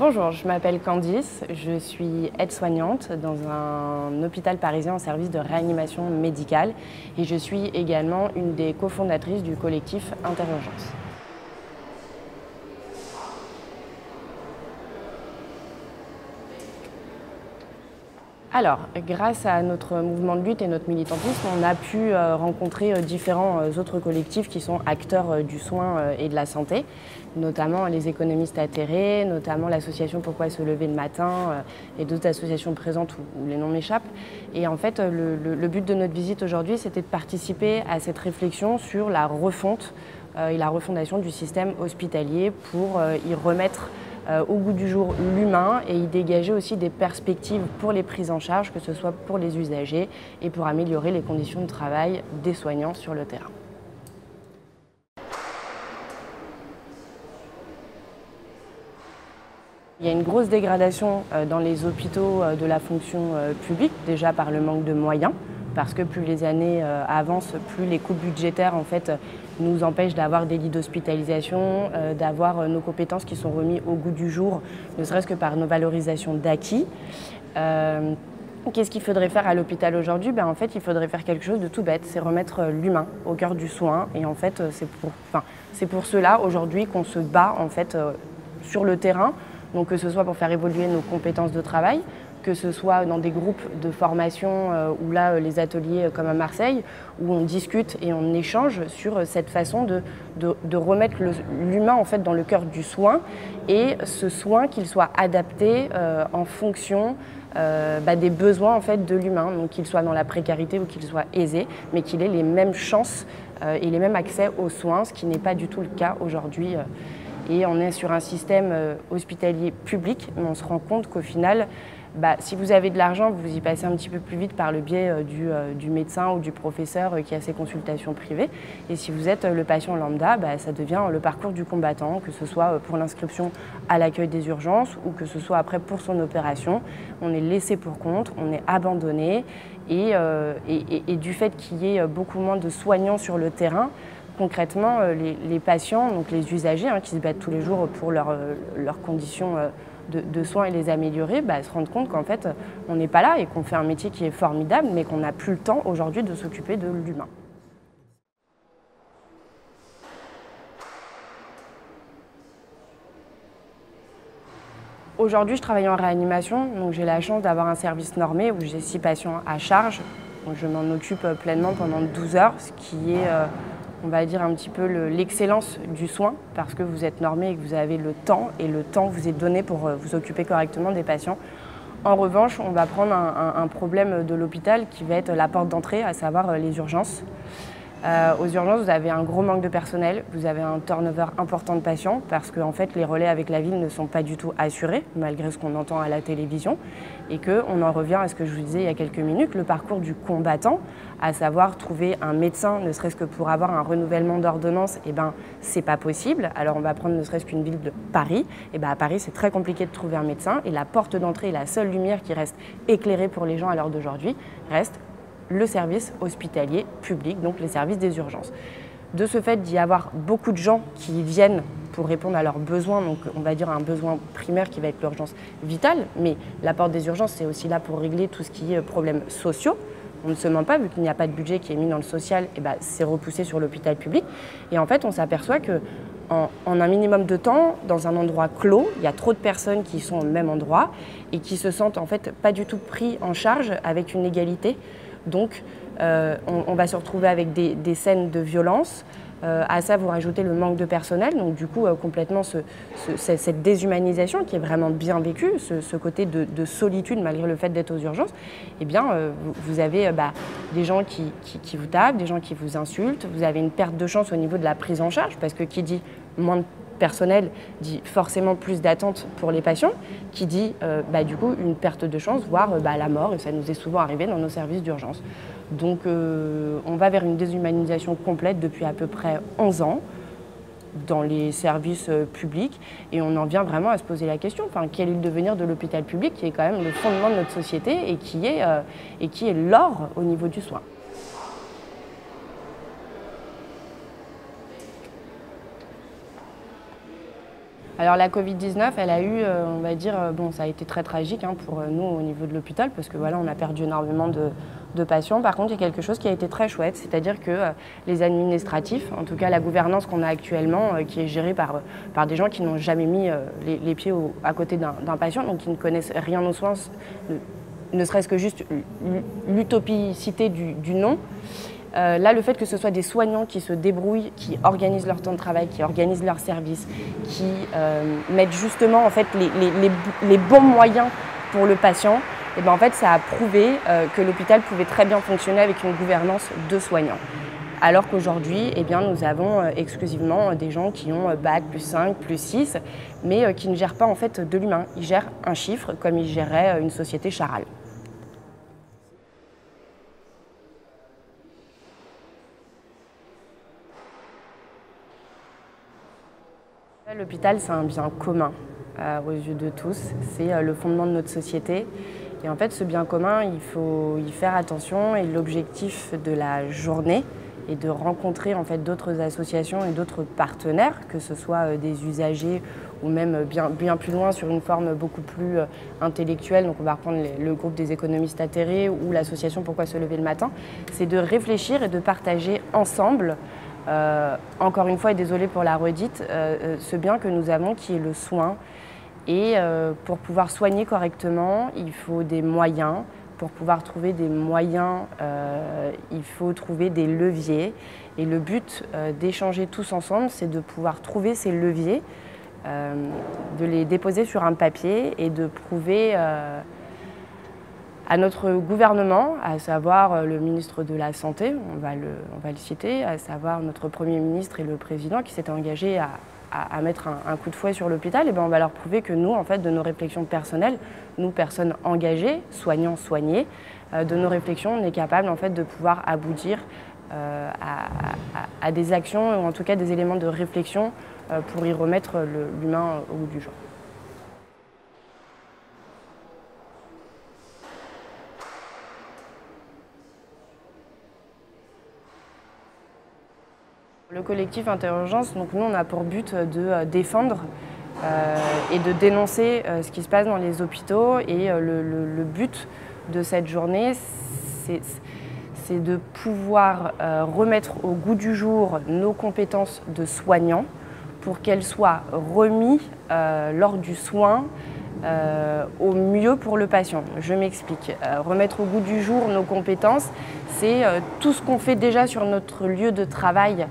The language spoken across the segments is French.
Bonjour, je m'appelle Candice, je suis aide-soignante dans un hôpital parisien en service de réanimation médicale et je suis également une des cofondatrices du collectif Interurgence. Alors, grâce à notre mouvement de lutte et notre militantisme, on a pu euh, rencontrer euh, différents euh, autres collectifs qui sont acteurs du soin et de la santé, notamment les économistes atterrés, notamment l'association Pourquoi se lever le matin et d'autres associations présentes où, les noms m'échappent. Et en fait, le, but de notre visite aujourd'hui, c'était de participer à cette réflexion sur la refonte et la refondation du système hospitalier pour y remettre au goût du jour l'humain et y dégager aussi des perspectives pour les prises en charge, que ce soit pour les usagers et pour améliorer les conditions de travail des soignants sur le terrain. Il y a une grosse dégradation euh, dans les hôpitaux euh, de la fonction publique, déjà par le manque de moyens parce que plus les années euh, avancent, plus les coûts budgétaires en fait, nous empêchent d'avoir des lits d'hospitalisation, euh, d'avoir euh, nos compétences qui sont remises au goût du jour, ne serait-ce que par nos valorisations d'acquis. Qu'est-ce qu'il faudrait faire à l'hôpital aujourd'hui? Ben, En fait, il faudrait faire quelque chose de tout bête, c'est remettre l'humain au cœur du soin. Et en fait, c'est pour, enfin, pour cela aujourd'hui qu'on se bat en fait, sur le terrain, donc que ce soit pour faire évoluer nos compétences de travail, que ce soit dans des groupes de formation euh, ou là euh, les ateliers euh, comme à Marseille, où on discute et on échange sur cette façon de, de, remettre l'humain en fait dans le cœur du soin et ce soin qu'il soit adapté en fonction bah, des besoins en fait de l'humain, donc qu'il soit dans la précarité ou qu'il soit aisé, mais qu'il ait les mêmes chances et les mêmes accès aux soins, ce qui n'est pas du tout le cas aujourd'hui. et on est sur un système hospitalier public, mais on se rend compte qu'au final, bah, si vous avez de l'argent, vous y passez un petit peu plus vite par le biais euh, euh, du, médecin ou du professeur euh, qui a ses consultations privées. Et si vous êtes le patient lambda, bah, ça devient le parcours du combattant, que ce soit pour l'inscription à l'accueil des urgences ou que ce soit après pour son opération. On est laissé pour compte, on est abandonné et, du fait qu'il y ait beaucoup moins de soignants sur le terrain, concrètement, les, patients, donc les usagers hein, qui se battent tous les jours pour leurs conditions de, soins et les améliorer, bah, se rendre compte qu'en fait, on n'est pas là et qu'on fait un métier qui est formidable, mais qu'on n'a plus le temps aujourd'hui de s'occuper de l'humain. Aujourd'hui, je travaille en réanimation, donc j'ai la chance d'avoir un service normé où j'ai six patients à charge. je m'en occupe pleinement pendant 12 heures, ce qui est euh, on va dire un petit peu l'excellence du soin parce que vous êtes normé et que vous avez le temps et le temps vous est donné pour euh, vous occuper correctement des patients. En revanche, on va prendre un problème de l'hôpital qui va être la porte d'entrée, à savoir euh, les urgences. Euh, aux urgences, vous avez un gros manque de personnel, vous avez un turnover important de patients parce que en fait, les relais avec la ville ne sont pas du tout assurés, malgré ce qu'on entend à la télévision, et qu'on en revient à ce que je vous disais il y a quelques minutes, le parcours du combattant, à savoir trouver un médecin, ne serait-ce que pour avoir un renouvellement d'ordonnance, eh ben c'est pas possible. Alors on va prendre ne serait-ce qu'une ville de Paris, et ben à Paris c'est très compliqué de trouver un médecin, et la porte d'entrée, la seule lumière qui reste éclairée pour les gens à l'heure d'aujourd'hui, reste le service hospitalier public, donc les services des urgences. De ce fait d'y avoir beaucoup de gens qui viennent pour répondre à leurs besoins, donc on va dire un besoin primaire qui va être l'urgence vitale, mais la porte des urgences, c'est aussi là pour régler tout ce qui est problèmes sociaux. On ne se ment pas, vu qu'il n'y a pas de budget qui est mis dans le social, et eh ben, c'est repoussé sur l'hôpital public. Et en fait, on s'aperçoit que en, un minimum de temps, dans un endroit clos, il y a trop de personnes qui sont au même endroit et qui se sentent en fait pas du tout pris en charge avec une égalité. Donc, euh, on, va se retrouver avec des, scènes de violence. Euh, à ça, vous rajoutez le manque de personnel, donc du coup, euh, complètement cette déshumanisation qui est vraiment bien vécue, ce, côté de, solitude malgré le fait d'être aux urgences, eh bien, vous, avez bah, des gens qui, vous tapent, des gens qui vous insultent, vous avez une perte de chance au niveau de la prise en charge, parce que qui dit moins de personnel dit forcément plus d'attente pour les patients, qui dit euh, bah, du coup une perte de chance, voire euh, bah, la mort, et ça nous est souvent arrivé dans nos services d'urgence. Donc euh, on va vers une déshumanisation complète depuis à peu près 11 ans dans les services publics et on en vient vraiment à se poser la question, enfin, quel est le devenir de l'hôpital public qui est quand même le fondement de notre société et qui est, et qui est l'or au niveau du soin. Alors la Covid-19, elle a eu, euh, on va dire, euh, bon, ça a été très tragique hein, pour nous au niveau de l'hôpital parce que voilà, on a perdu énormément de, patients. Par contre, il y a quelque chose qui a été très chouette, c'est-à-dire que les administratifs, en tout cas la gouvernance qu'on a actuellement, qui est gérée par, par des gens qui n'ont jamais mis les, pieds à côté d'un patient, donc qui ne connaissent rien aux soins, ne, serait-ce que juste l'utopicité du nom. Euh, là, le fait que ce soit des soignants qui se débrouillent, qui organisent leur temps de travail, qui organisent leurs services, qui euh, mettent justement en fait, les, bons moyens pour le patient, et eh ben, en fait, ça a prouvé euh, que l'hôpital pouvait très bien fonctionner avec une gouvernance de soignants. Alors qu'aujourd'hui, eh bien, nous avons exclusivement des gens qui ont bac plus 5, plus 6, mais qui ne gèrent pas en fait de l'humain. Ils gèrent un chiffre comme ils géreraient une société charale. L'hôpital, c'est un bien commun euh, aux yeux de tous. C'est euh, le fondement de notre société. Et en fait, ce bien commun, il faut y faire attention. Et l'objectif de la journée est de rencontrer en fait d'autres associations et d'autres partenaires, que ce soit euh, des usagers ou même bien, bien plus loin sur une forme beaucoup plus intellectuelle. Donc on va reprendre le groupe des économistes atterrés ou l'association Pourquoi se lever le matin. C'est de réfléchir et de partager ensemble euh, encore une fois, et désolé pour la redite, euh, euh, ce bien que nous avons qui est le soin. Et pour pouvoir soigner correctement, il faut des moyens. Pour pouvoir trouver des moyens, il faut trouver des leviers. Et le but d'échanger tous ensemble, c'est de pouvoir trouver ces leviers, de les déposer sur un papier et de prouver à notre gouvernement, à savoir euh, le ministre de la Santé, on va le, on citer, à savoir notre Premier ministre et le Président qui s'étaient engagés à, mettre un, coup de fouet sur l'hôpital, et ben on va leur prouver que nous, en fait, de nos réflexions personnelles, nous, personnes engagées, soignants, soignés, euh, de nos réflexions, on est capable en fait, de pouvoir aboutir euh, à, à, des actions, ou en tout cas des éléments de réflexion pour y remettre l'humain au bout du jour. Le collectif Interurgence, donc nous on a pour but de euh, défendre euh, et de dénoncer euh, ce qui se passe dans les hôpitaux et le, but de cette journée c'est de pouvoir remettre au goût du jour nos compétences de soignants pour qu'elles soient remises lors du soin au mieux pour le patient. Je m'explique. remettre au goût du jour nos compétences, c'est tout ce qu'on fait déjà sur notre lieu de travail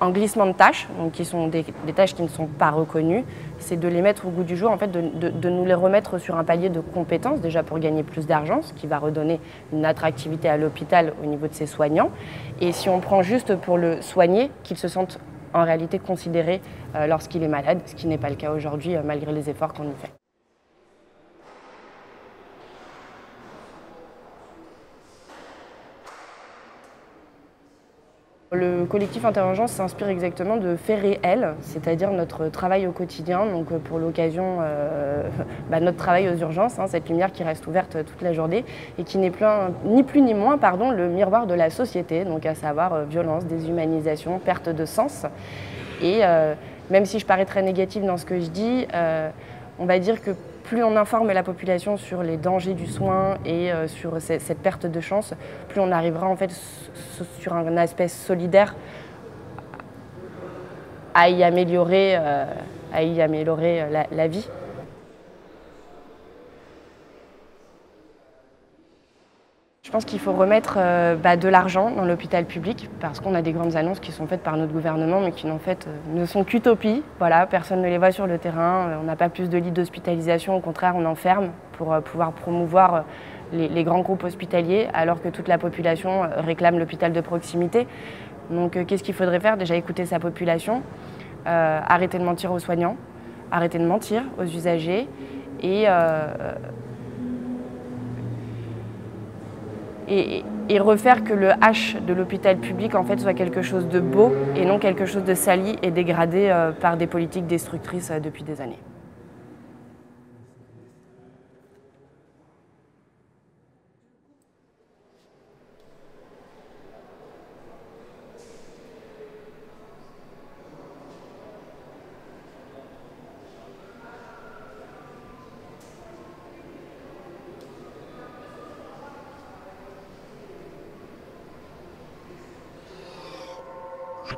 en glissement de tâches, donc qui sont des, tâches qui ne sont pas reconnues, c'est de les mettre au goût du jour, en fait, de, nous les remettre sur un palier de compétences, déjà pour gagner plus d'argent, ce qui va redonner une attractivité à l'hôpital au niveau de ses soignants. Et si on prend juste pour le soigner, qu'il se sente en réalité considéré euh, lorsqu'il est malade, ce qui n'est pas le cas aujourd'hui, euh, malgré les efforts qu'on y fait. Le collectif Interurgence s'inspire exactement de faits réels, c'est-à-dire notre travail au quotidien, donc euh, pour l'occasion, euh, bah, notre travail aux urgences, hein, cette lumière qui reste ouverte toute la journée et qui n'est ni plus ni moins pardon, le miroir de la société, donc à savoir euh, violence, déshumanisation, perte de sens. Et même si je parais très négative dans ce que je dis, on va dire que plus on informe la population sur les dangers du soin et euh, sur cette perte de chance, plus on arrivera en fait sur un aspect solidaire à y améliorer, euh, à y améliorer euh, la vie. Je pense qu'il faut remettre euh, bah, de l'argent dans l'hôpital public parce qu'on a des grandes annonces qui sont faites par notre gouvernement mais qui en fait euh, ne sont qu'utopie. Voilà, personne ne les voit sur le terrain, euh, on n'a pas plus de lits d'hospitalisation, au contraire on enferme pour pouvoir promouvoir les, grands groupes hospitaliers alors que toute la population réclame l'hôpital de proximité. Donc qu'est-ce qu'il faudrait faire? Déjà écouter sa population, arrêter de mentir aux soignants, arrêter de mentir aux usagers. Et et, refaire que le H de l'hôpital public en fait soit quelque chose de beau et non quelque chose de sali et dégradé euh, par des politiques destructrices euh, depuis des années.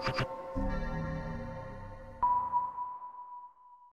Ha ha ha.